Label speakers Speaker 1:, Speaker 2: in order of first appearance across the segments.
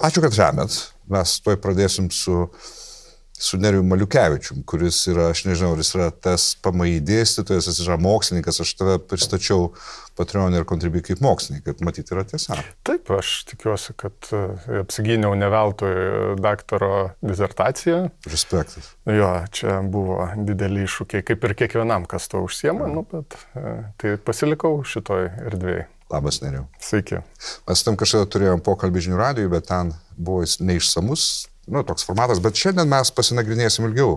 Speaker 1: Ačiū, kad remėt. Mes tuoj pradėsim su, su Neriu Maliukevičium, kuris yra, aš nežinau, ar jis yra tas PMI dėstytojas, jis yra mokslininkas, aš tave pristačiau Patreon ir Contribui kaip mokslininkai, kad matyti yra tiesa.
Speaker 2: Taip, aš tikiuosi, kad e, apsigyniau ne veltui daktaro disertaciją.
Speaker 1: Respektas.
Speaker 2: Jo, čia buvo dideli iššūkiai, kaip ir kiekvienam, kas to užsiema, nu, bet e, tai pasilikau šitoj erdvėje.
Speaker 1: Labas, Neriu.
Speaker 2: Sveiki.
Speaker 1: Mes tam kažkada turėjom pokalbį žinių radijui, bet ten buvo jis neišsamus, nu, toks formatas, bet šiandien mes pasinagrinėsim ilgiau.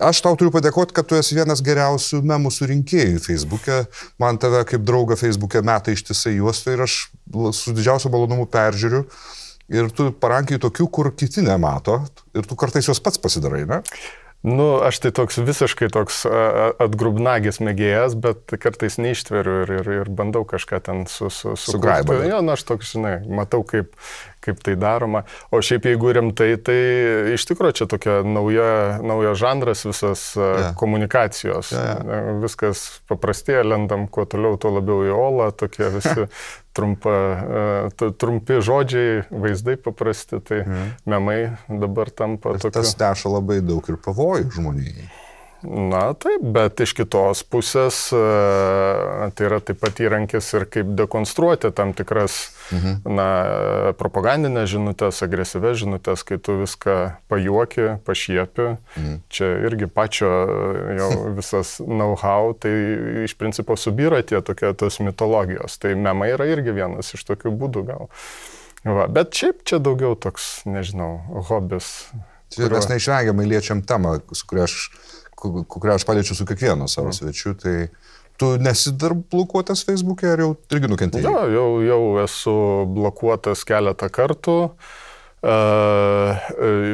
Speaker 1: Aš tau turiu padėkoti, kad tu esi vienas geriausių memų surinkėjų Facebook'e. Man tave kaip draugą Facebook'e metai ištisai juosto ir aš su didžiausiu malonumu peržiūriu. Ir tu parankiai tokių, kur kiti nemato. Ir tu kartais juos pats pasidarai, ne?
Speaker 2: Nu, aš tai toks visiškai toks atgrubnagis mėgėjas, bet kartais neištveriu ir, ir, ir bandau kažką ten su, su, su
Speaker 1: Sugraibai.
Speaker 2: Jo, nu, aš toks, žinai, matau, kaip, kaip tai daroma. O šiaip jeigu rimtai, tai iš tikrųjų čia tokia nauja, nauja žanras visas
Speaker 1: Yeah.
Speaker 2: komunikacijos.
Speaker 1: Yeah,
Speaker 2: Viskas paprastėja, lendam kuo toliau, tuo labiau į olą, tokie visi trumpa, e, trumpi žodžiai, vaizdai paprasti, tai memai dabar tampa tokie.
Speaker 1: tas neša labai daug ir pavojų žmonijai.
Speaker 2: Na taip, bet iš kitos pusės e, tai yra taip pat įrankis ir kaip dekonstruoti tam tikras mhm. na, propagandinės žinutės, agresyvės žinutės, kai tu viską pajuoki, pašiepi. Mhm. Čia irgi pačio e, jau visas know-how, tai iš principo subyra tie tokie tos mitologijos. Tai memai yra irgi vienas iš tokių būdų gal. Va, bet šiaip čia daugiau toks, nežinau, hobis. Kuriuo-
Speaker 1: mes neišvengiamai liečiam temą, su kuria aš, kurią aš paliečiu su kiekvienu savo svečiu. Tai tu nesi dar blokuotas Facebook'e ar jau irgi nukentėjai?
Speaker 2: Jo, jau, jau esu blokuotas keletą kartų. Uh,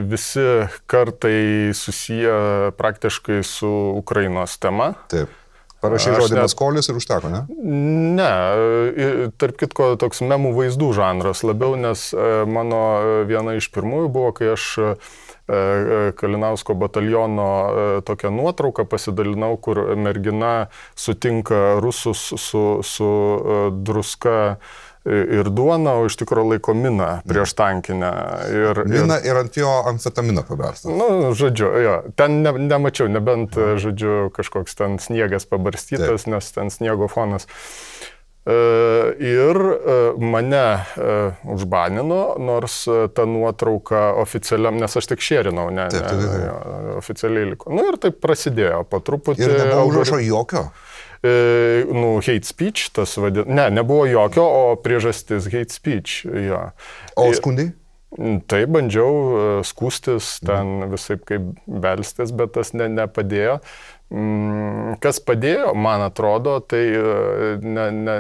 Speaker 2: visi kartai susiję praktiškai su Ukrainos tema.
Speaker 1: Taip. Parašai
Speaker 2: Aš
Speaker 1: žodį maskolis ir užteko, ne?
Speaker 2: Ne, i- tarp kitko toks memų vaizdų žanras labiau, nes e, mano e, viena iš pirmųjų buvo, kai aš e, e, Kalinausko bataliono e, tokią nuotrauką pasidalinau, kur mergina sutinka rusus su, su e, druska ir duona, o iš tikrųjų laiko miną prieš tankinę. Ir, ir,
Speaker 1: Mina ir ant jo amfetaminą paberta.
Speaker 2: Nu, žodžiu, jo, ten ne, nemačiau, nebent, žodžiu, kažkoks ten sniegas pabarstytas, Taip. nes ten sniego fonas. E, Ir e, mane e, užbanino, nors e, ta nuotrauka oficialiam, nes aš tik šėrinau, ne,
Speaker 1: Taip, taip, taip.
Speaker 2: ne, oficialiai liko. Na nu, ir taip prasidėjo po truputį.
Speaker 1: Ir nebuvo užrašo jokio.
Speaker 2: E, nu, hate speech, tas vadin... Ne, nebuvo jokio, o priežastis hate speech. Jo.
Speaker 1: O skundai?
Speaker 2: Tai bandžiau e, skūstis, ten visai kaip belstis, bet tas ne, nepadėjo. Mm, Kas padėjo, man atrodo, tai e, ne, ne,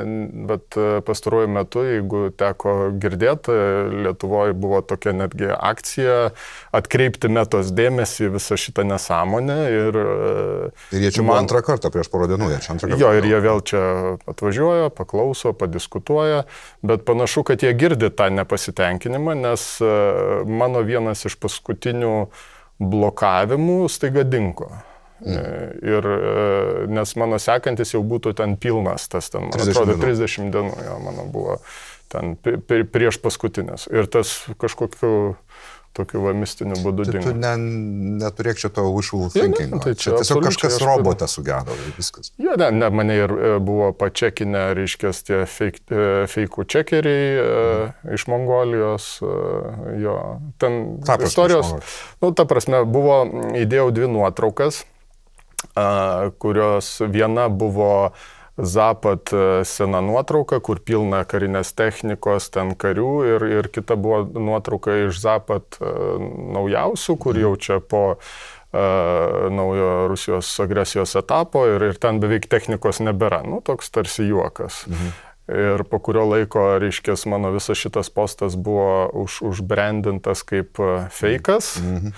Speaker 2: bet e, pastaruoju metu, jeigu teko girdėti, Lietuvoje buvo tokia netgi akcija atkreipti metos dėmesį į visą šitą nesąmonę. Ir, e,
Speaker 1: Ir jie čia buvo antrą kartą prieš porą dienų, jie čia antrą kartą.
Speaker 2: Jo, ir jie vėl čia atvažiuoja, paklauso, padiskutuoja, bet panašu, kad jie girdi tą nepasitenkinimą, nes e, mano vienas iš paskutinių blokavimų staiga dingo. Mm. Ir nes mano sekantis jau būtų ten pilnas, tas ten, man
Speaker 1: 30
Speaker 2: atrodo,
Speaker 1: dienų.
Speaker 2: 30 dienų, jo, mano buvo ten pri- pri- prieš paskutinis. Ir tas kažkokiu tokiu va mistiniu būdu
Speaker 1: Tai tu
Speaker 2: dingo.
Speaker 1: ne, neturėk čia to wishful
Speaker 2: Jo, ne,
Speaker 1: thinking.
Speaker 2: tai
Speaker 1: čia
Speaker 2: čia
Speaker 1: tiesiog kažkas robotą sugedo ir viskas.
Speaker 2: Jo, ne, ne, mane ir e, buvo pačekinę, reiškia, tie fake, feikų čekeriai e, iš Mongolijos. e, Jo, ten
Speaker 1: Ta prasme,
Speaker 2: istorijos.
Speaker 1: Mongolijos.
Speaker 2: Nu, ta prasme, buvo, įdėjau dvi nuotraukas, kurios viena buvo Zapat e, sena nuotrauka, kur pilna karinės technikos, ten karių ir, ir kita buvo nuotrauka iš Zapat e, naujausių, kur jau čia po e, naujo Rusijos agresijos etapo ir, ir ten beveik technikos nebėra. Nu, toks tarsi juokas. Mhm. Ir po kurio laiko, reiškia, mano visas šitas postas buvo už, užbrandintas kaip fejkas mhm.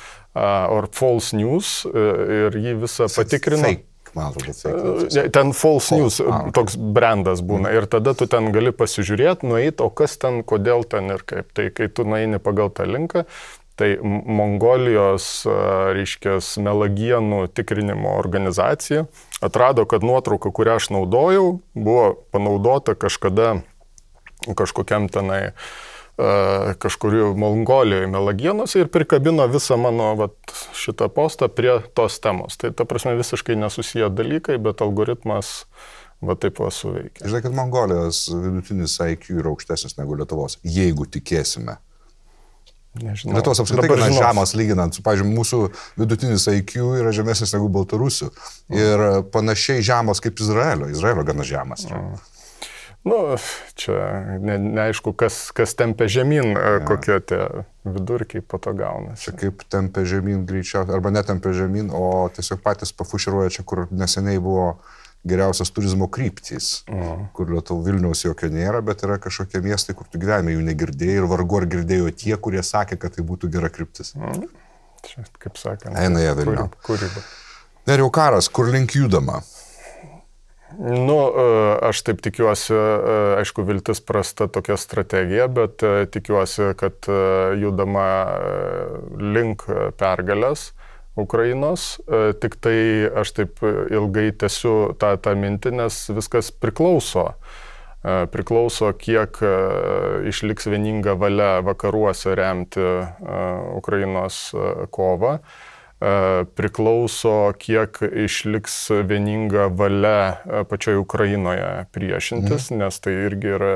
Speaker 2: Ar false news e, ir jį visą patikrino.
Speaker 1: Fake, man atrodo.
Speaker 2: Ne, Ten false,
Speaker 1: False,
Speaker 2: news,
Speaker 1: ah, ok.
Speaker 2: toks brandas būna. Ir tada tu ten gali pasižiūrėti, nueiti, o kas ten, kodėl ten ir kaip. Tai kai tu nueini pagal tą linką, tai Mongolijos, reiškia, melagienų tikrinimo organizacija atrado, kad nuotrauka, kurią aš naudojau, buvo panaudota kažkada kažkokiam tenai kažkur Mongolijoje melagienuose ir prikabino visą mano vat, šitą postą prie tos temos. Tai ta prasme visiškai nesusiję dalykai, bet algoritmas va taip va suveikia.
Speaker 1: Žinai, kad Mongolijos vidutinis IQ yra aukštesnis negu Lietuvos, jeigu tikėsime. Nežinau. Lietuvos apskritai gana žemas lyginant su, pažiūrėjau, mūsų vidutinis IQ yra žemesnis negu Baltarusių. Ir panašiai žemas kaip Izraelio. Izraelio gana žemas. Yra. Mm.
Speaker 2: Nu, čia ne, neaišku, kas, kas tempia žemyn, ja. kokie tie vidurkiai po to gaunasi.
Speaker 1: Čia kaip tempia žemyn greičiausiai, arba netempia žemyn, o tiesiog patys pafuširuoja čia, kur neseniai buvo geriausias turizmo kryptys, mm. kur Lietuvų Vilniaus jokio nėra, bet yra kažkokie miestai, kur tu gyvenime jų negirdėjai ir vargu ar girdėjo tie, kurie sakė, kad tai būtų gera kryptis. Mm.
Speaker 2: Čia, kaip sakant,
Speaker 1: eina jie Vilnių. Kūryba. Ir jau karas, kur link judama?
Speaker 2: Nu, e, aš taip tikiuosi, e, aišku, viltis prasta tokia strategija, bet e, tikiuosi, kad judama link pergalės. Ukrainos, e, tik tai aš taip ilgai tęsiu tą, tą mintį, nes viskas priklauso. E, priklauso, kiek e, išliks vieninga valia vakaruose remti Ukrainos kovą priklauso, kiek išliks vieninga valia pačioje Ukrainoje priešintis, mhm. nes tai irgi yra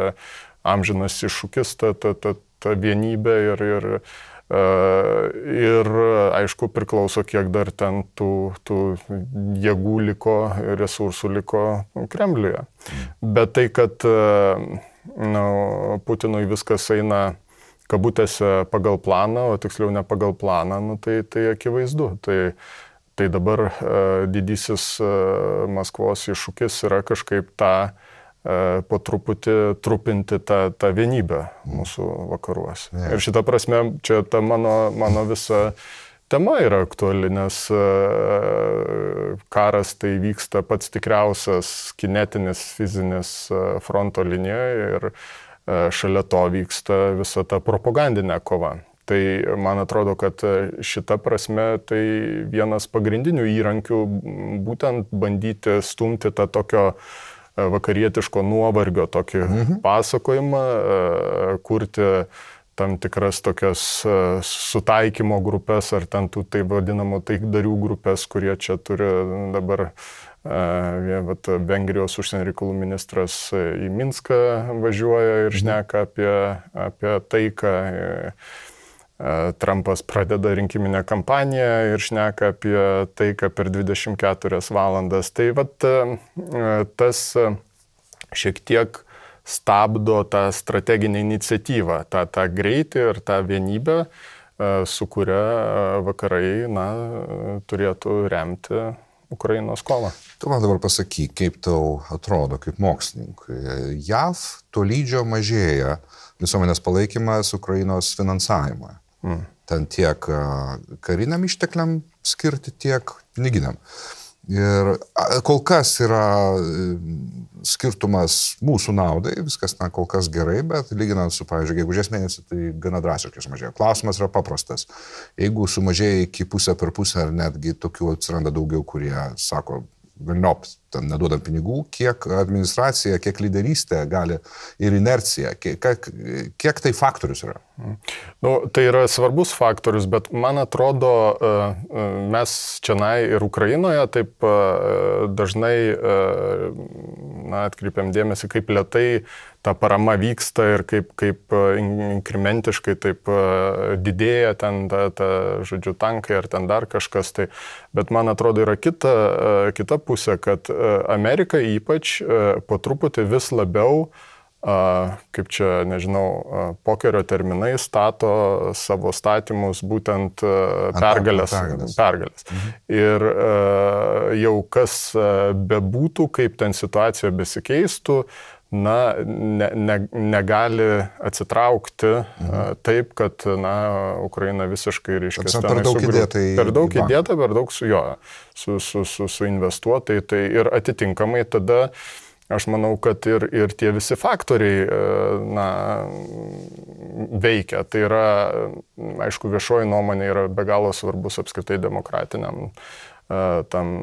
Speaker 2: amžinas iššūkis, ta, ta, ta, ta vienybė ir, ir Ir aišku, priklauso, kiek dar ten tų, tų jėgų liko, resursų liko Kremliuje. Bet tai, kad nu, Putinui viskas eina kabutėse pagal planą, o tiksliau ne pagal planą, nu, tai, tai akivaizdu. Tai, tai dabar didysis Maskvos iššūkis yra kažkaip tą E, po truputį trupinti tą, tą vienybę mūsų vakaruose. Yeah. Ir šitą prasme, čia ta mano, mano visa tema yra aktuali, nes karas tai vyksta pats tikriausias kinetinis, fizinis fronto linijoje ir šalia to vyksta visa ta propagandinė kova. Tai man atrodo, kad šita prasme tai vienas pagrindinių įrankių būtent bandyti stumti tą tokio E, vakarietiško nuovargio tokį mhm. pasakojimą, e, kurti tam tikras tokias e, sutaikymo grupės ar ten tų taip vadinamų taikdarių grupės, kurie čia turi dabar Vat, Vengrijos užsienio reikalų ministras į Minską važiuoja ir mhm. šneka apie, apie taiką. Trumpas pradeda rinkiminę kampaniją ir šneka apie tai, kad per 24 valandas. Tai vat, tas šiek tiek stabdo tą strateginę iniciatyvą, tą, tą greitį ir tą vienybę, su kuria vakarai na, turėtų remti Ukrainos kovą.
Speaker 1: Tu man dabar pasakyk, kaip tau atrodo, kaip mokslininkui. JAV tolydžio mažėja visuomenės palaikymas Ukrainos finansavimui. Mm. Ten tiek kariniam ištekliam skirti, tiek piniginiam. Ir kol kas yra e, skirtumas mūsų naudai, viskas na, kol kas gerai, bet lyginant su, pavyzdžiui, gegužės mėnesį, tai gana drastiškai sumažėjo. Klausimas yra paprastas. Jeigu sumažėja iki pusę per pusę ar netgi tokių atsiranda daugiau, kurie sako, Vilniops, ten neduodam pinigų, kiek administracija, kiek lyderystė gali ir inercija, kiek, kiek tai faktorius yra?
Speaker 2: Nu, tai yra svarbus faktorius, bet man atrodo, e, e, mes čia ir Ukrainoje taip e, dažnai na, atkreipiam dėmesį, kaip lietai ta parama vyksta ir kaip, kaip inkrementiškai taip didėja ten, ta, ta, žodžiu, tankai ar ten dar kažkas. Tai, bet man atrodo yra kita, kita pusė, kad Amerika ypač po truputį vis labiau kaip čia, nežinau, pokerio terminai stato savo statymus būtent pergalės. Pergalės. pergalės. Mhm. Ir jau kas bebūtų, kaip ten situacija besikeistų, na, ne, ne, negali atsitraukti mhm. taip, kad, na, Ukraina visiškai, reiškia,
Speaker 1: per daug įdėta į...
Speaker 2: Per daug įdėta, per daug su jo, su, su, su, suinvestuota, tai, tai ir atitinkamai tada Aš manau, kad ir, ir tie visi faktoriai e, na, veikia. Tai yra, aišku, viešoji nuomonė yra be galo svarbus apskritai demokratiniam e, tam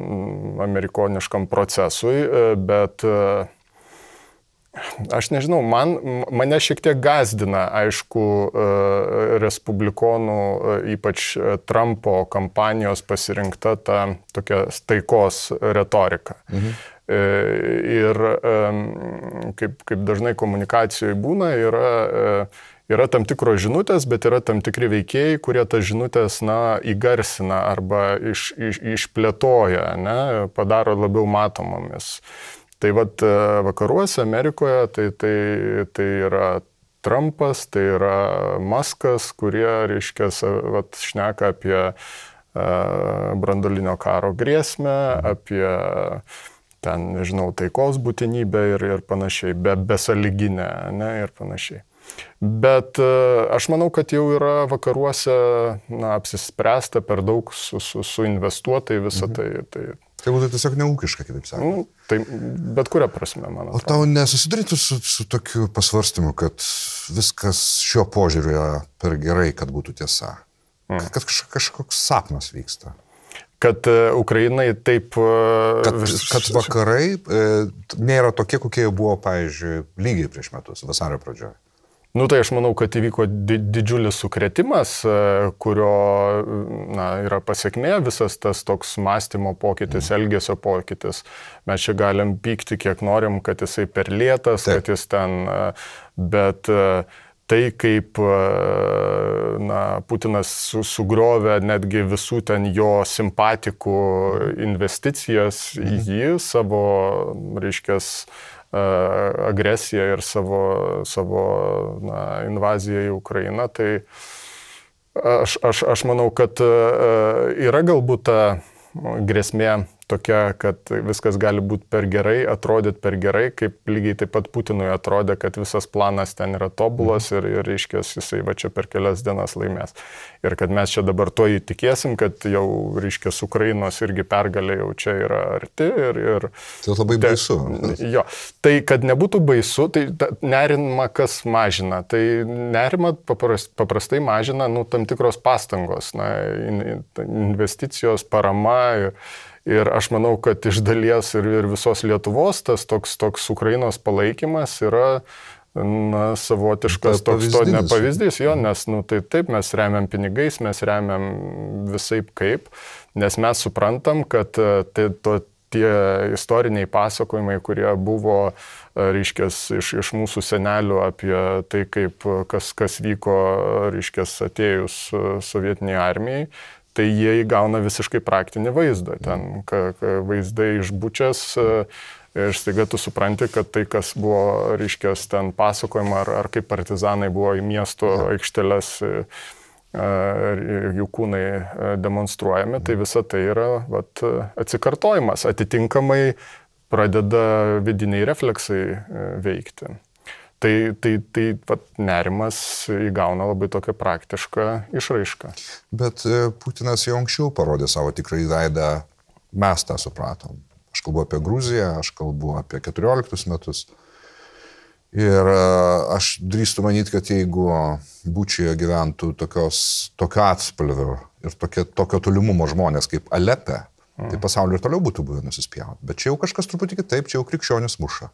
Speaker 2: amerikoniškam procesui, e, bet Aš nežinau, man, mane šiek tiek gazdina, aišku, e, respublikonų, e, ypač e, Trumpo kampanijos pasirinkta ta tokia taikos retorika. Mhm. Ir kaip, kaip dažnai komunikacijoje būna, yra, yra tam tikros žinutės, bet yra tam tikri veikėjai, kurie tas žinutės, na, įgarsina arba iš, iš, išplėtoja, ne, padaro labiau matomomis. Tai vad e, vakaruose, Amerikoje, tai, tai, tai yra Trumpas, tai yra Maskas, kurie, reiškia, vat, šneka apie uh, brandolinio karo grėsmę, apie ten, nežinau, taikos būtinybę ir, ir panašiai, be, besaliginę, ne, ir panašiai. Bet aš manau, kad jau yra vakaruose na, apsispręsta per daug su, su, suinvestuota į visą mhm. tai. tai
Speaker 1: Tai būtų tiesiog neūkiška, kitaip sakant. Nu,
Speaker 2: tai bet kuria prasme, man atrodo.
Speaker 1: O tau nesusidarytų su, su tokiu pasvarstymu, kad viskas šiuo požiūriu yra per gerai, kad būtų tiesa? Mm. Kad kaž, kažkoks sapnas vyksta?
Speaker 2: Kad uh, Ukrainai taip... Uh,
Speaker 1: kad, kad vakarai uh, nėra tokie, kokie jau buvo, pavyzdžiui, lygiai prieš metus, vasario pradžioje.
Speaker 2: Nu tai aš manau, kad įvyko di didžiulis sukretimas, e, kurio na, yra pasiekmė visas tas toks mąstymo pokytis, mm. elgesio pokytis. Mes čia galim pykti kiek norim, kad jisai per lėtas, Taip. kad jis ten, e, bet e, tai kaip na, Putinas su, sugriovė netgi visų ten jo simpatikų investicijas į mhm. jį savo, reiškia, agresiją ir savo, savo na, invaziją į Ukrainą, tai aš, aš, aš manau, kad yra galbūt ta grėsmė tokia, kad viskas gali būti per gerai, atrodyti per gerai, kaip lygiai taip pat Putinui atrodė, kad visas planas ten yra tobulas mhm. ir, ir iškės jisai va čia per kelias dienas laimės. Ir kad mes čia dabar to įtikėsim, kad jau, reiškia, Ukrainos irgi pergalė jau čia yra arti. Ir, ir
Speaker 1: tai labai te, baisu.
Speaker 2: Jo, tai kad nebūtų baisu, tai nerima kas mažina. Tai nerima paprast, paprastai mažina nu, tam tikros pastangos, na, in, investicijos, parama. Ir, Ir aš manau, kad iš dalies ir, ir visos Lietuvos tas toks, toks Ukrainos palaikymas yra na, savotiškas
Speaker 1: ta
Speaker 2: toks to nepavyzdys, jo, nes, nu, tai taip, mes remiam pinigais, mes remiam visai kaip, nes mes suprantam, kad tai, to, tie istoriniai pasakojimai, kurie buvo, reiškia, iš, iš mūsų senelių apie tai, kaip, kas, kas vyko, reiškia, atėjus sovietiniai armijai, tai jie įgauna visiškai praktinį vaizdą. Ten ka, ka, vaizdai iš bučias e, ir staiga tu supranti, kad tai, kas buvo, reiškės, ten pasakojama, ar, ar kaip partizanai buvo į miesto aikšteles e, jų kūnai e, demonstruojami, tai visa tai yra vat, atsikartojimas. Atitinkamai pradeda vidiniai refleksai veikti. Tai, tai, tai pat nerimas įgauna labai tokią praktišką išraišką.
Speaker 1: Bet e, Putinas jau anksčiau parodė savo tikrąjį veidą, mes tą supratom. Aš kalbu apie Gruziją, aš kalbu apie 14 metus. Ir e, aš drįstu manyti, kad jeigu būčioje gyventų tokios, tokio atspalvio ir tokio, tokio tolimumo žmonės kaip Alepe, tai mhm. pasaulyje ir toliau būtų buvę nusispjauti. Bet čia jau kažkas truputį kitaip, čia jau krikščionis muša.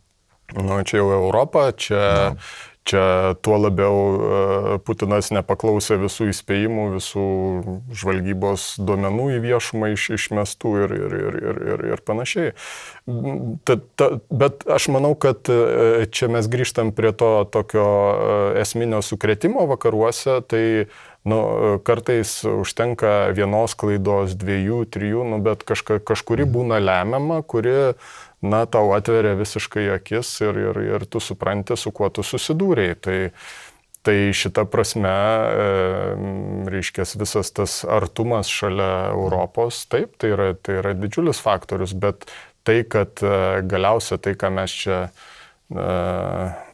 Speaker 2: Nu, čia jau Europa, čia, no. čia tuo labiau e, Putinas nepaklausė visų įspėjimų, visų žvalgybos duomenų į viešumą iš, išmestų ir, ir, ir, ir, ir, ir panašiai. Ta, ta, bet aš manau, kad e, čia mes grįžtam prie to tokio e, esminio sukretimo vakaruose, tai nu, kartais užtenka vienos klaidos, dviejų, trijų, nu, bet kažka, kažkuri būna lemiama, kuri na, tau atveria visiškai akis ir, ir, ir tu supranti, su kuo tu susidūrėjai. Tai, tai šita prasme, e, reiškia, visas tas artumas šalia Europos, taip, tai yra, tai yra didžiulis faktorius, bet tai, kad e, galiausia tai, ką mes čia e,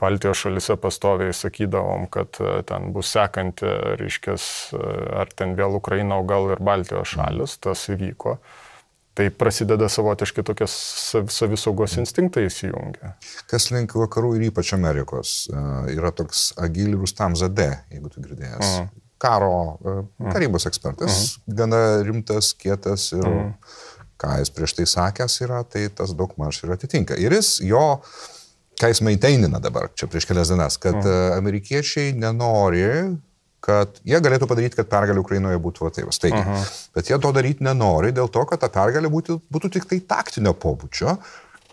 Speaker 2: Baltijos šalise pastoviai sakydavom, kad e, ten bus sekanti, reiškia, ar ten vėl Ukraina, o gal ir Baltijos šalis, tas įvyko. Mhm Tai prasideda savotiškai tokie savisaugos instinktai įsijungia.
Speaker 1: Kas link vakarų ir ypač Amerikos e, yra toks Agili Rustam Zade, jeigu tu girdėjęs. Uh -huh. Karo, e, mhm. karybos ekspertas, uh mhm. -huh. gana rimtas, kietas ir uh mhm. -huh. ką jis prieš tai sakęs yra, tai tas daug maž ir atitinka. Ir jis jo ką jis mainteinina dabar, čia prieš kelias dienas, kad mm. amerikiečiai nenori kad jie galėtų padaryti, kad pergalė Ukrainoje būtų taip, staigiai. Uh -huh. Bet jie to daryti nenori dėl to, kad ta pergalė būtų, būtų tik tai taktinio pobūdžio.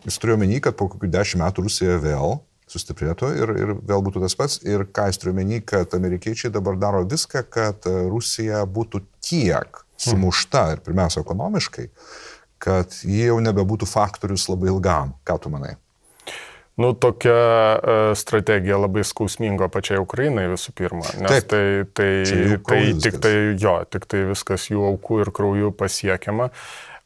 Speaker 1: Jis turėjo menį, kad po kokių dešimt metų Rusija vėl sustiprėtų ir, ir vėl būtų tas pats. Ir ką jis turiu menį, kad amerikiečiai dabar daro viską, kad Rusija būtų tiek sumušta ir pirmiausia ekonomiškai, kad jie jau nebebūtų faktorius labai ilgam. Ką tu manai?
Speaker 2: Nu, tokia uh, strategija labai skausminga pačiai Ukrainai visų pirma, nes Taip, tai, tai, tai tik tai, jo, tik tai viskas jų aukų ir kraujų pasiekiama.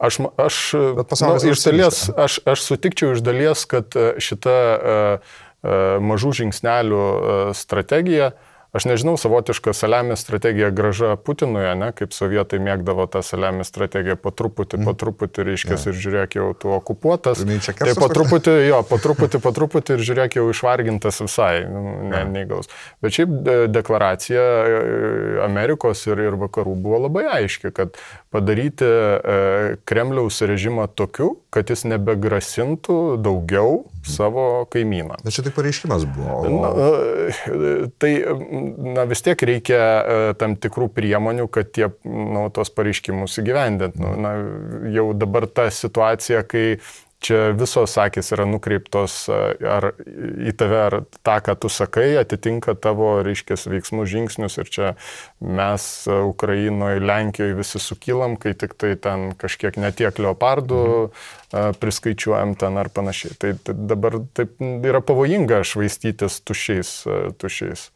Speaker 2: Aš, aš, nu, iš dalies, aš, aš sutikčiau iš dalies, kad e, šita uh, uh, mažų žingsnelių uh, strategija uh, Aš nežinau, savotiška saliamės strategija graža Putinui, ne, kaip sovietai mėgdavo tą saliamės strategiją po truputį, mm. po truputį, reiškės ja. ir žiūrėk jau tu okupuotas. Tai po truputį, jo, po truputį, po truputį ir žiūrėk jau išvargintas visai, nu, ne, ja. neįgalus. Bet šiaip deklaracija e, Amerikos ir, ir vakarų buvo labai aiški, kad padaryti e, Kremliaus režimą tokiu, kad jis nebegrasintų daugiau savo kaimyną.
Speaker 1: Bet čia tik pareiškimas buvo. O...
Speaker 2: Na, e, tai na, vis tiek reikia e, tam tikrų priemonių, kad tie, nu, tos pareiškimus įgyvendint. Nu, na, jau dabar ta situacija, kai čia visos akis yra nukreiptos ar į tave, ar tą, ką tu sakai, atitinka tavo, reiškia, veiksmų žingsnius ir čia mes Ukrainoje, Lenkijoje visi sukylam, kai tik tai ten kažkiek netiek leopardų mhm. priskaičiuojam ten ar panašiai. Tai, tai dabar taip yra pavojinga švaistytis tušiais. tušiais.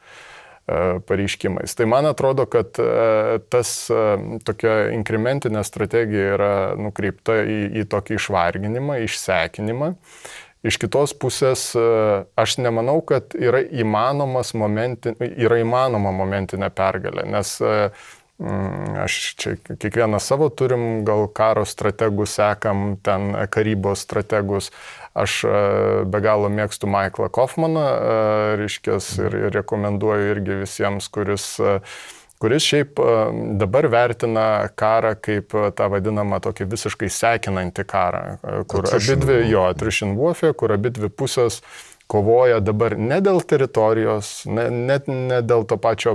Speaker 2: E, pareiškimais. Tai man atrodo, kad e, tas e, tokia inkrementinė strategija yra nukreipta į, į tokį išvarginimą, išsekinimą. Iš kitos pusės aš nemanau, kad yra, momentin, yra įmanoma momentinė pergalė, nes mm, aš čia kiekvieną savo turim, gal karo strategų sekam, ten karybos strategus. Aš e, be galo mėgstu Michaelą Kaufmaną, e, reiškės, ir, ir rekomenduoju irgi visiems, kuris e, kuris šiaip dabar vertina karą kaip tą vadinamą tokį visiškai sekinantį karą, kur abidvi, jo, attrition warfare, kur abidvi pusės kovoja dabar ne dėl teritorijos, ne, net ne dėl to pačio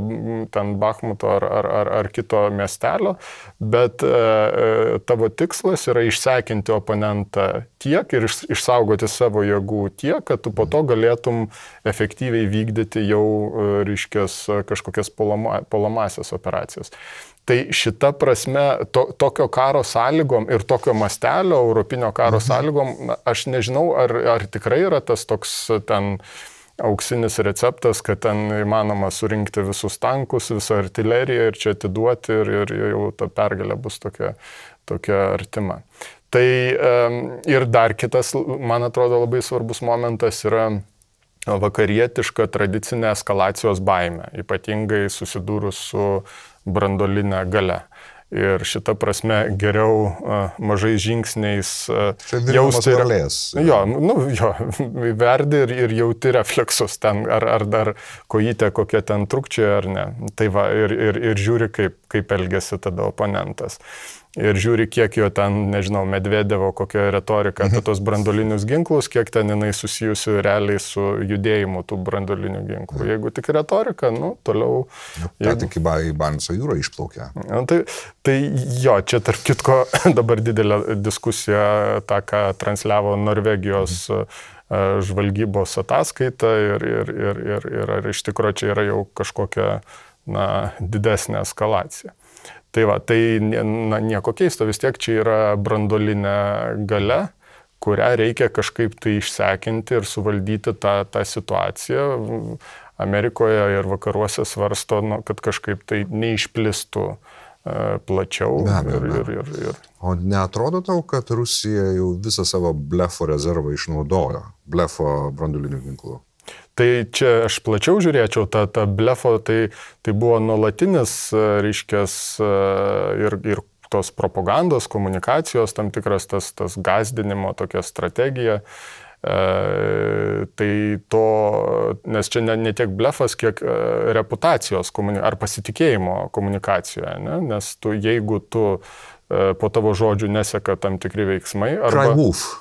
Speaker 2: ten Bahmuto ar, ar, ar, ar kito miestelio, bet e, tavo tikslas yra išsekinti oponentą tiek ir iš, išsaugoti savo jėgų tiek, kad tu po to galėtum efektyviai vykdyti jau, e, reiškės, kažkokias polama, polamasias operacijas. Tai šita prasme, to, tokio karo sąlygom ir tokio mastelio, europinio karo mhm. sąlygom, aš nežinau, ar, ar tikrai yra tas toks ten auksinis receptas, kad ten įmanoma surinkti visus tankus, visą artileriją ir čia atiduoti ir, ir jau ta pergalė bus tokia, tokia artima. Tai ir dar kitas, man atrodo, labai svarbus momentas yra vakarietiška tradicinė eskalacijos baime, ypatingai susidūrus su brandolinę galę. Ir šita prasme geriau uh, mažais žingsniais uh,
Speaker 1: jausti ir lės.
Speaker 2: Jo, nu, jo, verdi ir, ir jauti refleksus ten, ar, ar dar kojytė kokie ten trukčiai ar ne. Tai va, ir, ir, ir žiūri, kaip, kaip elgesi tada oponentas. Uh, ir žiūri, kiek jo ten, nežinau, Medvedevo kokia retorika apie mhm. tos brandolinius ginklus, kiek ten jinai susijusi realiai su judėjimu tų brandolinių ginklų. Jeigu tik retorika, nu, toliau.
Speaker 1: Nu, jeigu... Tik į Barenco jūrą išplaukia.
Speaker 2: Tai, tai jo, čia tarp kitko dabar didelė diskusija, tą, ką transliavo Norvegijos mhm žvalgybos ataskaita ir, ir, ir, ir, ir ar iš tikrųjų čia yra jau kažkokia na, didesnė eskalacija. Tai va, tai na, nieko keisto, vis tiek čia yra brandolinė gale, kurią reikia kažkaip tai išsekinti ir suvaldyti tą, tą situaciją. Amerikoje ir vakaruose svarsto, nu, kad kažkaip tai neišplistų e, plačiau. Be abejo, ir, ir, ir, ir.
Speaker 1: O netrodo tau, kad Rusija jau visą savo blefo rezervą išnaudojo, blefo brandulinių ginklų?
Speaker 2: Tai čia aš plačiau žiūrėčiau, ta, ta blefo, tai, tai buvo nuolatinis, e, reiškės, e, ir, ir tos propagandos, komunikacijos, tam tikras tas, tas gazdinimo tokia strategija. E, tai to, nes čia ne, ne tiek blefas, kiek e, reputacijos komuni, ar pasitikėjimo komunikacijoje, ne? nes tu, jeigu tu e, po tavo žodžių neseka tam tikri veiksmai. Arba.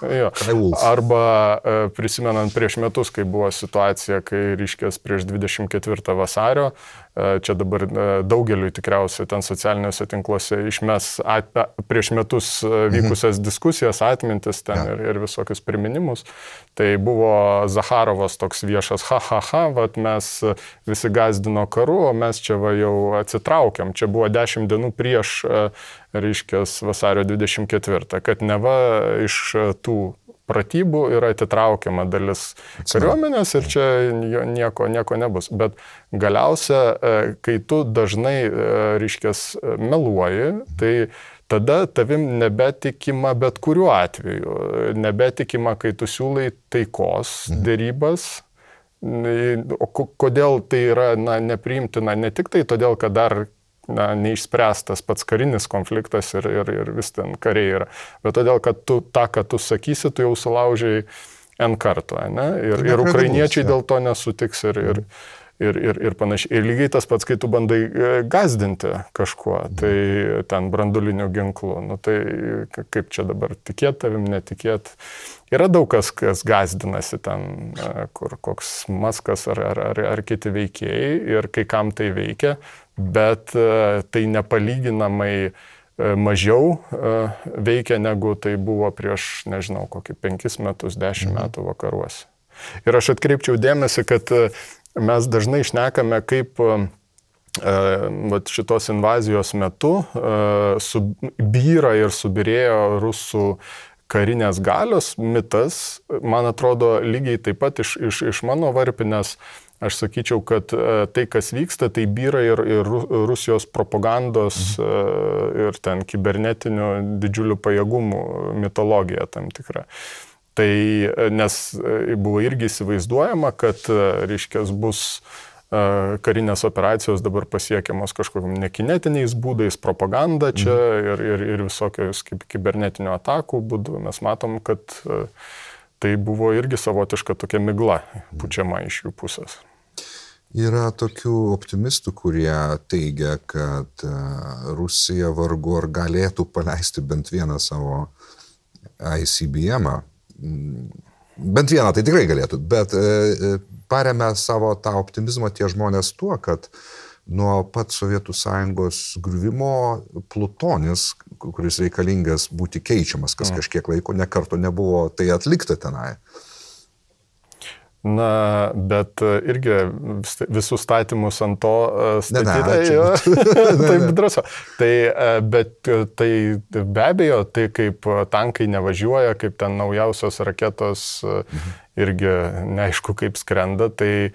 Speaker 2: Jo, arba e, prisimenant prieš metus, kai buvo situacija, kai ryškės prieš 24 vasario, čia dabar daugeliu tikriausiai ten socialiniuose tinkluose išmes at, prieš metus vykusias mhm. diskusijas, atmintis ten ja. ir, ir visokius priminimus. Tai buvo Zaharovas toks viešas, ha, ha, ha, vat mes visi gazdino karu, o mes čia va jau atsitraukiam. Čia buvo dešimt dienų prieš, reiškia, vasario 24, kad neva iš tų pratybų yra atitraukiama dalis kariuomenės ir čia nieko, nieko nebus. Bet galiausia, e, kai tu dažnai, e, reiškės, meluoji, tai tada tavim nebetikima bet kuriuo atveju. Nebetikima, kai tu siūlai taikos mhm. dėrybas. O kodėl tai yra na, nepriimtina? Ne tik tai todėl, kad dar na, neišspręstas pats karinis konfliktas ir, ir, ir vis ten kariai yra. Bet todėl, kad tu tą, ką tu sakysi, tu jau sulaužiai N kartų. Ne? Ir, ir ukrainiečiai dėl to nesutiks ir, ir, ir, ir, ir panašiai. Ir lygiai tas pats, kai tu bandai e, gazdinti kažkuo, tai ten branduliniu ginklu. Nu, tai kaip čia dabar tikėt tavim, netikėt. Yra daug kas, kas gazdinasi ten, e, kur koks Maskas ar, ar, ar, ar kiti veikėjai ir kai kam tai veikia, bet e, tai nepalyginamai e, mažiau e, veikia negu tai buvo prieš, nežinau, kokį penkis metus, dešimt mhm. metų vakaruose. Ir aš atkreipčiau dėmesį, kad mes dažnai išnekame, kaip vat, šitos invazijos metu subyra ir subirėjo rusų karinės galios mitas, man atrodo, lygiai taip pat iš, iš, iš mano varpinės Aš sakyčiau, kad e, tai, kas vyksta, tai vyra ir, ir Rusijos propagandos mhm. ir ten kibernetinių didžiulių pajėgumų mitologija tam tikra. Tai e, nes buvo irgi įsivaizduojama, kad, reiškia, bus karinės operacijos dabar pasiekiamos kažkokiam nekinetiniais būdais, propaganda čia mhm. ir, ir, ir visokios kaip kibernetinio atakų būdų. Mes matom, kad tai buvo irgi savotiška tokia migla pučiama iš jų pusės.
Speaker 1: Yra tokių optimistų, kurie teigia, kad e, Rusija vargu ar galėtų paleisti bent vieną savo ICBM. -ą. Mm, bent vieną tai tikrai galėtų, bet e, e, paremia savo tą optimizmą tie žmonės tuo, kad nuo pat Sovietų sąjungos griuvimo plutonis, kuris reikalingas būti keičiamas kas kažkiek laiko, nekarto nebuvo tai atlikta tenai.
Speaker 2: Na, bet e, irgi visus statymus ant to statyti. Taip drąsu. Tai, e, bet e, tai be abejo, tai kaip tankai nevažiuoja, kaip ten naujausios raketos mhm. irgi neaišku kaip skrenda, tai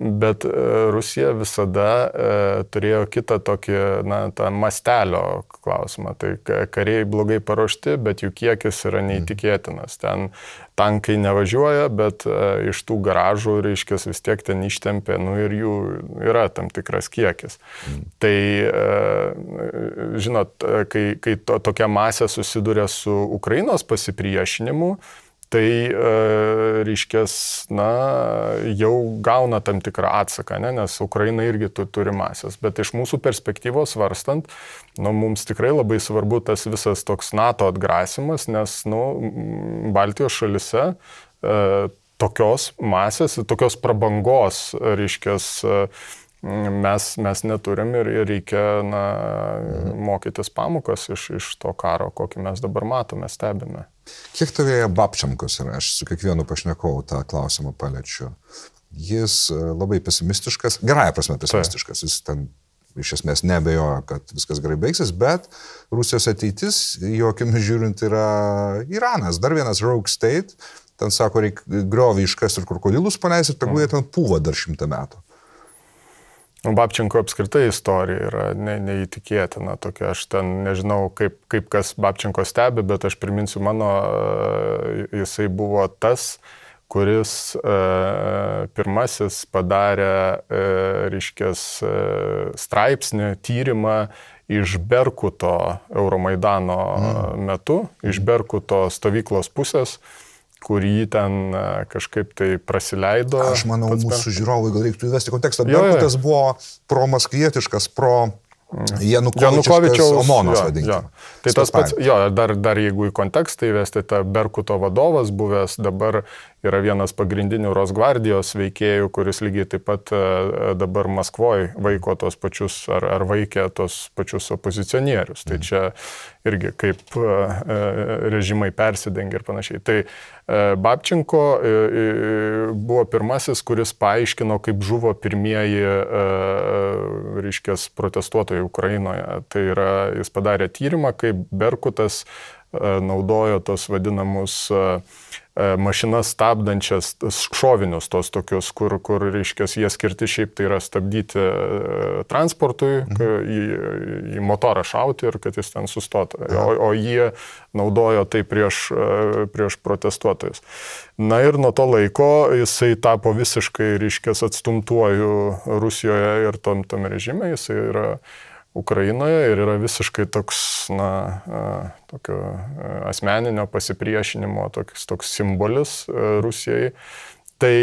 Speaker 2: Bet e, Rusija visada e, turėjo kitą tokį, na, tą mastelio klausimą. Tai kariai blogai paruošti, bet jų kiekis yra mhm. neįtikėtinas. Ten tankai nevažiuoja, bet e, iš tų garažų, reiškia, vis tiek ten ištempė, nu ir jų yra tam tikras kiekis. Mm. Tai, e, žinot, kai, kai to, tokia masė susiduria su Ukrainos pasipriešinimu, tai e, reiškės, na, jau gauna tam tikrą atsaką, ne? nes Ukraina irgi tu, turi masės. Bet iš mūsų perspektyvos varstant, nu, mums tikrai labai svarbu tas visas toks NATO atgrasimas, nes nu, Baltijos šalise e, tokios masės, tokios prabangos, reiškės, e, mes, mes neturim ir, ir reikia na, mhm. mokytis pamokas iš, iš to karo, kokį mes dabar matome, stebime.
Speaker 1: Kiek tavėje Babčiamkos yra? Aš su kiekvienu pašnekovu tą klausimą paliečiu. Jis e, labai pesimistiškas, gerąją prasme pesimistiškas, jis ten iš esmės nebejoja, kad viskas gerai baigsis, bet Rusijos ateitis, jo akimis žiūrint, yra Iranas, dar vienas rogue state, ten sako, reikia griovį iškasti ir krokodilus paleisti tegul jie ten pūva dar šimtą metų.
Speaker 2: Nu, Babčenko apskritai istorija yra ne, neįtikėtina tokia. Aš ten nežinau, kaip, kaip kas Babčenko stebi, bet aš priminsiu mano, e, jisai buvo tas, kuris e, pirmasis padarė, e, reiškės, e, straipsnį, tyrimą iš Berkuto Euromaidano mm. metu, iš Berkuto stovyklos pusės. E, kurį ten e, kažkaip tai praleido.
Speaker 1: Aš manau, mūsų žiūrovai gal reiktų įvesti kontekstą. Berkutas buvo pro-maskvietiškas, pro Janukovičiaus Omonas vadinkime.
Speaker 2: Tai tas pats, jo, dar, dar jeigu į kontekstą įvesti, ta Berkuto vadovas buvęs dabar yra vienas pagrindinių Rosgvardijos veikėjų, kuris lygiai taip pat e, dabar Maskvoje vaiko tos pačius ar, ar vaikė tos pačius opozicionierius. Tai čia irgi kaip e, e, režimai persidengia ir panašiai. Tai Babčinko buvo pirmasis, kuris paaiškino, kaip žuvo pirmieji, reiškės, protestuotojai Ukrainoje. Tai yra, jis padarė tyrimą, kaip Berkutas naudojo tos vadinamus E, mašinas stabdančias šovinius, tos tokius, kur, kur reiškia, jie skirti šiaip tai yra stabdyti e, transportui, mhm. į, į motorą šauti ir kad jis ten sustotų. O, o jie naudojo tai prieš, e, prieš protestuotojus. Na ir nuo to laiko jisai tapo visiškai, reiškia, atstumtuoju Rusijoje ir tom, tom režime, jisai yra Ukrainoje ir yra visiškai toks, na, tokio asmeninio pasipriešinimo, toks, toks simbolis Rusijai. Tai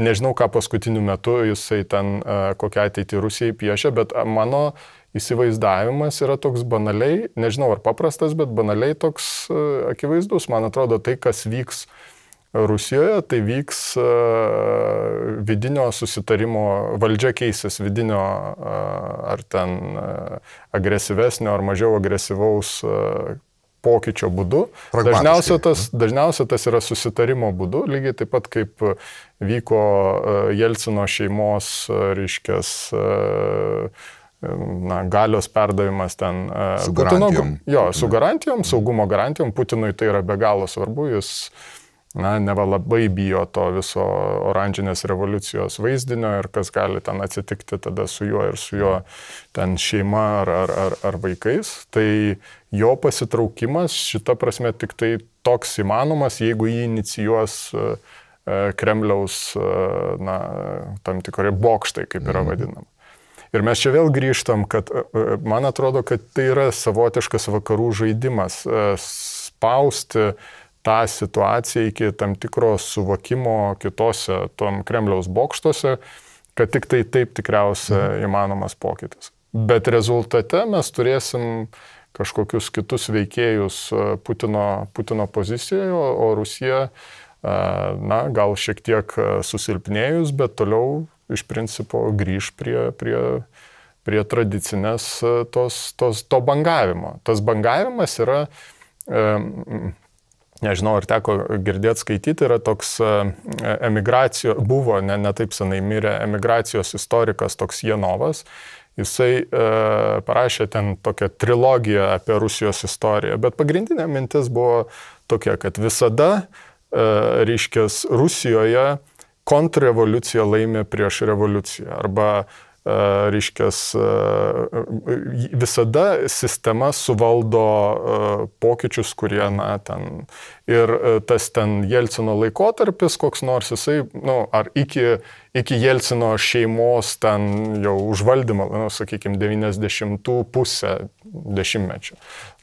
Speaker 2: nežinau, ką paskutiniu metu jisai ten kokią ateitį Rusijai piešia, bet mano įsivaizdavimas yra toks banaliai, nežinau ar paprastas, bet banaliai toks akivaizdus. Man atrodo, tai, kas vyks uh, Rusijoje, tai vyks e, vidinio susitarimo, valdžia keisis vidinio e, ar ten e, agresyvesnio ar mažiau agresyvaus pokyčio būdu. Dažniausiai tas, dažniausia tas yra susitarimo būdu, lygiai taip pat kaip vyko Jelcino šeimos, reiškės, na, galios perdavimas ten.
Speaker 1: Su garantijom.
Speaker 2: Putino, jo, su garantijom, saugumo garantijom. Putinui tai yra be galo svarbu. Jis na, neva labai bijo to viso oranžinės revoliucijos vaizdinio ir kas gali ten atsitikti tada su juo ir su juo ten šeima ar, ar, ar, ar vaikais. Tai jo pasitraukimas šita prasme tik tai toks įmanomas, jeigu jį inicijuos e, e, Kremliaus, e, na, tam tikrai bokštai, kaip yra mhm. vadinama. Ir mes čia vėl grįžtam, kad man atrodo, kad tai yra savotiškas vakarų žaidimas spausti uh, tą situaciją iki tam tikro suvokimo kitose tom Kremliaus bokštuose, kad tik tai taip tikriausia mhm. įmanomas pokytis. Bet rezultate mes turėsim kažkokius kitus veikėjus e, Putino, Putino pozicijoje, o, Rusija, e, na, gal šiek tiek e, susilpnėjus, bet toliau iš principo grįž prie, prie, prie tradicinės tos, tos, to bangavimo. Tas bangavimas yra nežinau, ar teko girdėti skaityti, yra toks e, emigracijos, buvo ne, ne taip senai mirė emigracijos istorikas toks Janovas. Jisai e, parašė ten tokią trilogiją apie Rusijos istoriją, bet pagrindinė mintis buvo tokia, kad visada, e, reiškia, Rusijoje kontrrevoliucija laimė prieš revoliuciją arba E, reiškės, e, visada sistema suvaldo e, pokyčius, kurie, na, ten. Ir tas ten Jelcino laikotarpis, koks nors jisai, nu, ar iki, iki Jelcino šeimos ten jau užvaldymą, nu, sakykime, 90 pusę dešimtmečio.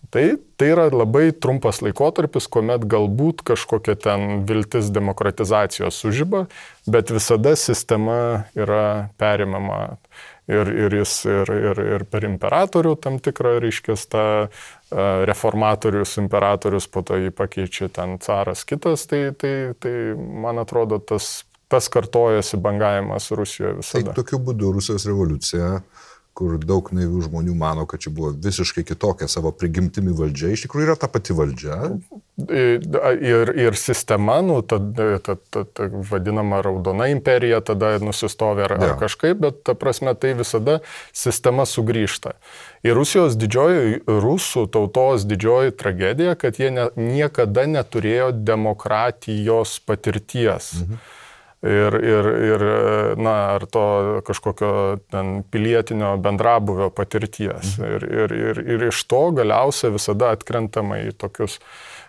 Speaker 2: Tai, tai yra labai trumpas laikotarpis, kuomet galbūt kažkokia ten viltis demokratizacijos sužyba, bet visada sistema yra perimama ir, ir jis ir, ir, ir per imperatorių tam tikrą, reiškia, tą reformatorius, imperatorius, po to jį pakeičia ten caras kitas, tai, tai, tai man atrodo tas, tas kartojasi bangavimas Rusijoje visada.
Speaker 1: Tai tokiu būdu Rusijos revoliucija uh, kur daug naivių žmonių mano, kad čia buvo visiškai kitokia savo prigimtimi valdžia, iš tikrųjų yra ta pati valdžia.
Speaker 2: Ir, ir sistema, nu, ta, ta, ta, ta vadinama raudona imperija, tada nusistovi ar, ja. ar kažkaip, bet ta prasme tai visada sistema sugrįžta. Ir Rusijos didžioji, rusų tautos didžioji tragedija, kad jie ne, niekada neturėjo demokratijos patirties. Mhm ir, ir, ir na, ar to kažkokio ten pilietinio bendrabuvio patirties. Mhm. Ir, ir, ir, ir iš to galiausia visada atkrentama į tokius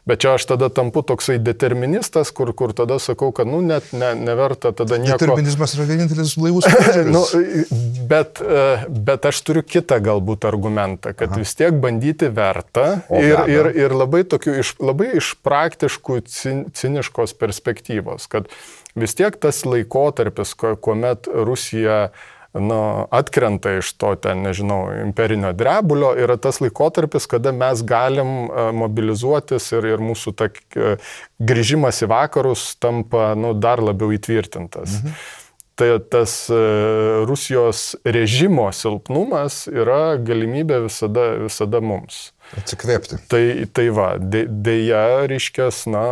Speaker 2: Bet čia aš tada tampu toksai deterministas, kur, kur tada sakau, kad, nu, net ne, neverta tada nieko.
Speaker 1: Determinizmas yra vienintelis blaivus nu,
Speaker 2: bet, e, bet aš turiu kitą galbūt argumentą, kad Aha. vis tiek bandyti verta o, ir, ir, ir labai, tokių, iš, labai iš praktiškų ciniškos perspektyvos, kad vis tiek tas laikotarpis, kuomet Rusija nu, atkrenta iš to ten, nežinau, imperinio drebulio, yra tas laikotarpis, kada mes galim e, mobilizuotis ir, ir mūsų ta, e, grįžimas į vakarus tampa nu, dar labiau įtvirtintas. Mhm. Tai tas Rusijos režimo silpnumas yra galimybė visada, visada mums.
Speaker 1: Atsikvėpti.
Speaker 2: Tai, tai va, dėja, reiškės, na,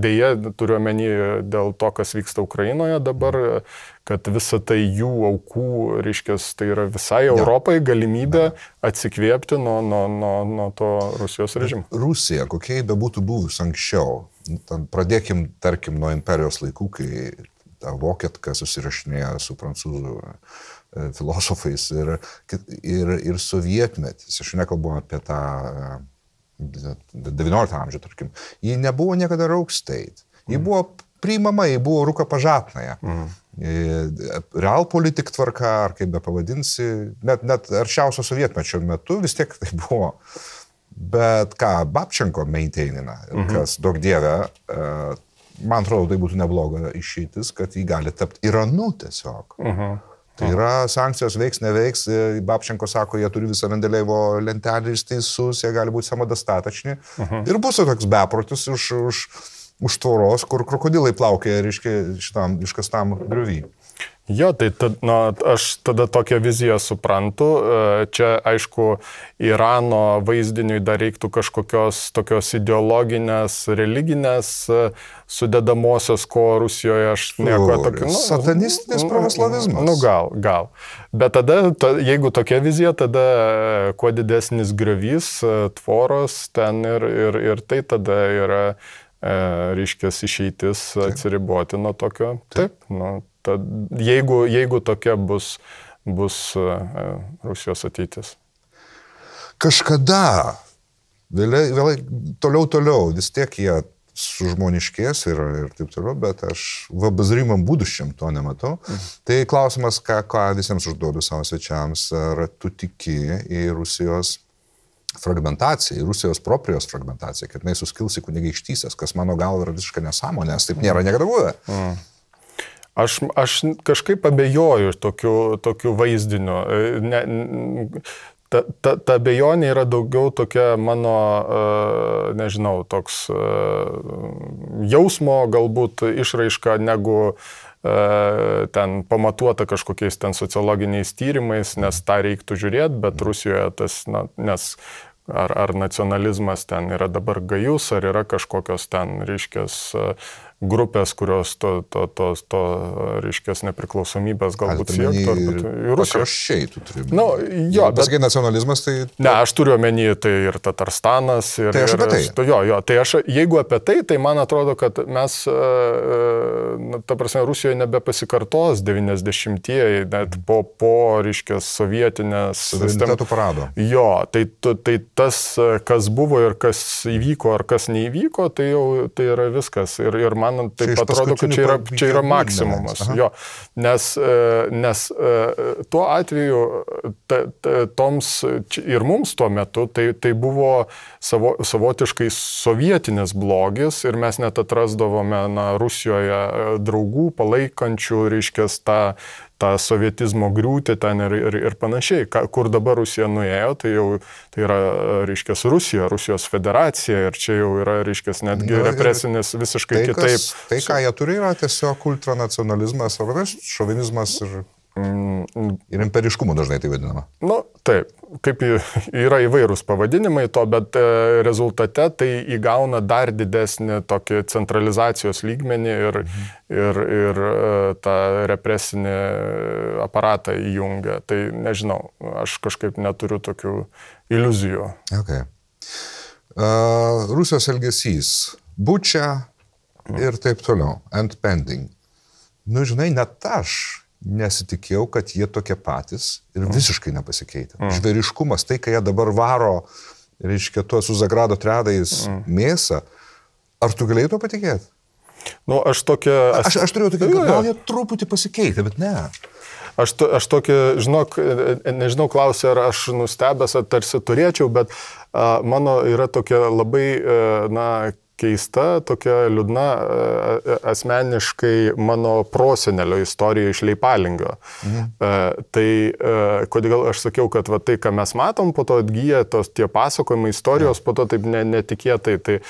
Speaker 2: dėja, turiu omeny dėl to, kas vyksta Ukrainoje dabar, kad visa tai jų aukų, reiškės, tai yra visai Europai galimybė atsikvėpti nuo, nuo, nuo, nuo to Rusijos režimo.
Speaker 1: Rusija, kokia be būtų buvus anksčiau, pradėkim, tarkim, nuo imperijos laikų, kai ta vokietka susirašinėjo su prancūzų E, filosofais ir, ir, ir sovietmetis, aš nekalbu apie tą 19 e, amžių, tarkim, ji nebuvo niekada rauk state, ji buvo priimama, ji buvo rūka pažatnaja. Mm. Real politik tvarka, ar kaip be pavadinsi, net, net aršiausio sovietmečio metu vis tiek tai buvo. Bet ką Babčenko maintainina, -hmm. kas daug dievė, man atrodo, tai būtų nebloga išeitis, kad jį gali tapti Iranu tiesiog. -hmm. Tai yra sankcijos veiks, neveiks. E, Babčenko sako, jie turi visą Vendelėvo lentelę ir teisus, jie gali būti samodastatačni. -huh. Ir bus toks beprotis už, už, už tvoros, kur krokodilai plaukia, reiškia, šitam iškastam griuvy.
Speaker 2: Jo, tai tad, na, aš tada tokią viziją suprantu. E, čia, aišku, Irano vaizdiniui dar reiktų kažkokios tokios ideologinės, religinės e, sudedamosios, ko Rusijoje aš nieko tokio.
Speaker 1: Nu, Satanistinis pravoslavizmas.
Speaker 2: Nu, gal, gal. Bet tada, ta, jeigu tokia vizija, tada e, kuo didesnis griovys, tvoros ten ir, ir, ir tai tada yra, reiškia, išeitis atsiriboti nuo tokio. Taip, taip nu, Tad jeigu, jeigu tokia bus, bus e, Rusijos ateitis.
Speaker 1: Kažkada, vėliau, vėliau, toliau, toliau, vis tiek jie sužmoniškės ir, ir taip toliau, bet aš vabazrimam būdušiam to nematau. Mhm. Tai klausimas, ką, ką visiems užduodu savo svečiams, ar tu tiki į Rusijos fragmentacija, Rusijos proprijos fragmentaciją, kad jinai suskils į kunigaikštysės, kas mano galva yra visiškai nesąmonė, nes taip nėra niekada buvę. Mhm.
Speaker 2: Aš, aš kažkaip abejoju tokiu, tokiu vaizdiniu. Ne, ta, ta, ta abejonė yra daugiau tokia mano, nežinau, toks jausmo galbūt išraiška negu ten pamatuota kažkokiais ten sociologiniais tyrimais, nes tą reiktų žiūrėti, bet Rusijoje tas, na, nes ar, ar nacionalizmas ten yra dabar gajus, ar yra kažkokios ten, reiškės, grupės, kurios to, to, to, to reiškės nepriklausomybės galbūt siektų.
Speaker 1: Ir Rusija. tu turi.
Speaker 2: Nu, jo,
Speaker 1: bet... Pasakai nacionalizmas, tai...
Speaker 2: Ne, aš turiu omeny tai ir Tatarstanas. Ir,
Speaker 1: tai aš apie tai.
Speaker 2: Ir, jo, jo, tai aš, jeigu apie tai, tai man atrodo, kad mes, e, e, ta prasme, Rusijoje nebepasikartos 90-ieji, net po, po reiškės, sovietinės...
Speaker 1: Suverenitetų parado.
Speaker 2: Jo, tai, tai tas, kas buvo ir kas įvyko, ar kas neįvyko, tai jau tai yra viskas. Ir, ir man man taip atrodo, kad čia yra, čia yra maksimumas. Jo, nes, e, nes e, tuo atveju ta, ta, toms ir mums tuo metu tai, tai buvo savo, savotiškai sovietinis blogis ir mes net atrasdavome na, Rusijoje e, draugų palaikančių, reiškia, tą tą sovietizmo griūtį ten ir, ir, ir panašiai. Ka, kur dabar Rusija nuėjo, tai jau tai yra, reiškia, Rusija, Rusijos federacija ir čia jau yra, reiškia, netgi Na, represinis visiškai tai, kitaip. Kas,
Speaker 1: tai, ką jie turi, yra tiesiog ultranacionalizmas, šovinizmas ir Ir imperiškumu dažnai tai vadinama.
Speaker 2: Nu, taip, kaip yra įvairūs pavadinimai to, bet e, rezultate tai įgauna dar didesnį tokį centralizacijos lygmenį ir, mhm. ir, ir e, tą represinį aparatą įjungia. Tai nežinau, aš kažkaip neturiu tokių iliuzijų.
Speaker 1: Okay. Uh, Rusijos elgesys, bučia ir taip toliau, and pending. Nu, žinai, net aš nesitikėjau, kad jie tokie patys ir mm. visiškai nepasikeitė. Mm. Žvėriškumas, tai, kai jie dabar varo, reiškia, tuo su Zagrado tredais mm. mėsą, ar tu galėjai to patikėti?
Speaker 2: Nu, aš tokia...
Speaker 1: Aš, aš, aš turėjau tokį, kad gal jie truputį pasikeitė, bet ne.
Speaker 2: Aš, to, aš tokį, žinok, nežinau, klausia, ar aš nustebęs, ar tarsi turėčiau, bet a, mano yra tokia labai, a, na, keista, tokia liūdna asmeniškai mano prosenelio istorija iš Leipalingio. Mhm. Tai kodėl aš sakiau, kad va, tai, ką mes matom, po to atgyja tos tie pasakojimai istorijos, po to taip netikėtai. Tai,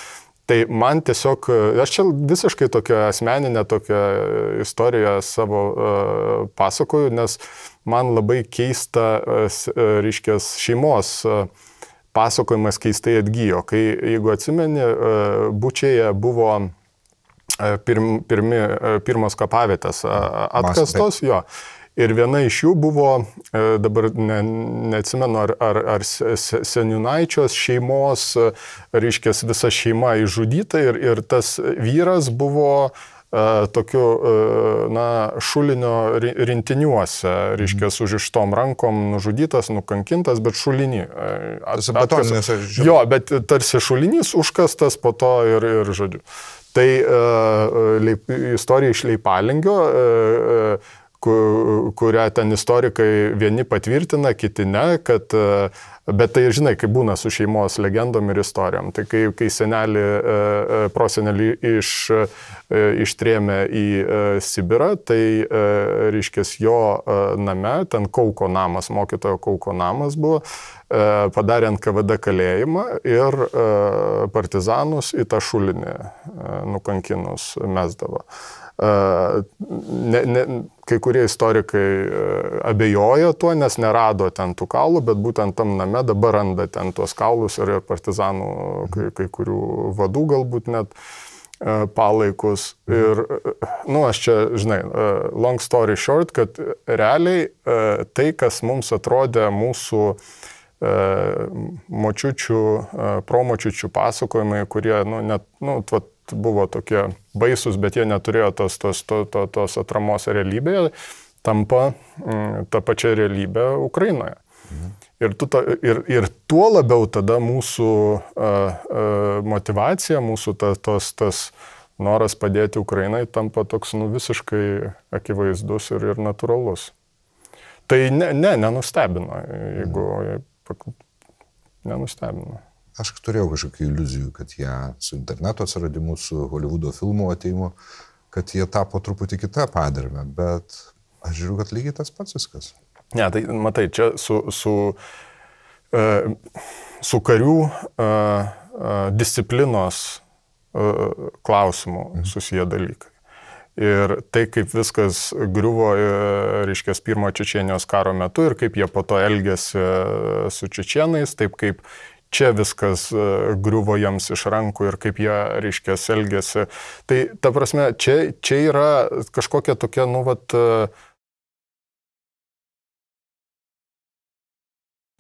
Speaker 2: Tai man tiesiog, aš čia visiškai tokią asmeninę tokią istoriją savo uh, pasakoju, nes man labai keista, uh, reiškės, šeimos uh, pasakojimas keistai atgyjo. Kai, jeigu atsimeni, uh, bučiaje buvo uh, pirm, pirmi, uh, pirmos kapavietės atkastos, jo. Ir viena iš jų buvo, e, dabar ne, neatsimenu, ar, ar, ar seniunaičios šeimos, e, reiškia, visa šeima išžudyta ir, ir tas vyras buvo uh, tokiu, uh, na, šulinio rintiniuose, reiškia, su žištom rankom nužudytas, nukankintas, bet šulinį.
Speaker 1: Uh, Betoninės,
Speaker 2: jo, bet tarsi šulinys užkastas po to ir, ir žodžiu. Tai uh, leip, istorija iš Leipalingio. Uh, uh, kurią ten istorikai vieni patvirtina, kiti ne, kad, e, bet tai žinai, kaip būna su šeimos legendom ir istorijom. Tai kai, kai senelį, e, e, prosenelį iš, ištrėmė į Sibirą, tai, reiškia, jo name, ten Kauko namas, mokytojo Kauko namas buvo, padarė ant KVD kalėjimą ir partizanus į tą šulinį nukankinus mesdavo. Ne, ne, kai kurie istorikai abejoja tuo, nes nerado ten tų kaulų, bet būtent tam name dabar randa ten tuos kaulus ir, partizanų, kai, kai kurių vadų galbūt net palaikus. Ir, nu, aš čia, žinai, long story short, kad realiai tai, kas mums atrodė mūsų močiučių, promočiučių pasakojimai, kurie, nu, net, nu, tvat, buvo tokie baisus, bet jie neturėjo tos, tos, to, to, tos atramos realybėje, tampa mm, ta pačia realybė Ukrainoje. Mhm. Ir, ta, ir, ir tuo labiau tada mūsų a, a, motivacija, mūsų ta, tos, tas noras padėti Ukrainai tampa toks nu, visiškai akivaizdus ir, ir natūralus. Tai ne, ne, nenustebino, jeigu mhm. Nenustebino.
Speaker 1: Aš turėjau kažkokių iliuzijų, kad jie su interneto atsiradimu, su Hollywoodo filmų ateimu, kad jie tapo truputį kitą padarmę, bet aš žiūriu, kad lygiai tas pats viskas.
Speaker 2: Ne, tai matai, čia su, su, uh, su karių uh, uh, disciplinos klausimu mhm. susiję dalykai. Ir tai, kaip viskas griuvo, reiškia, pirmo Čečienijos karo metu ir kaip jie po to elgėsi su Čečienais, taip kaip čia viskas e, griuvo jiems iš rankų ir kaip jie, reiškia, elgėsi. Tai ta prasme, čia, čia yra kažkokia tokia, nu, vat, uh,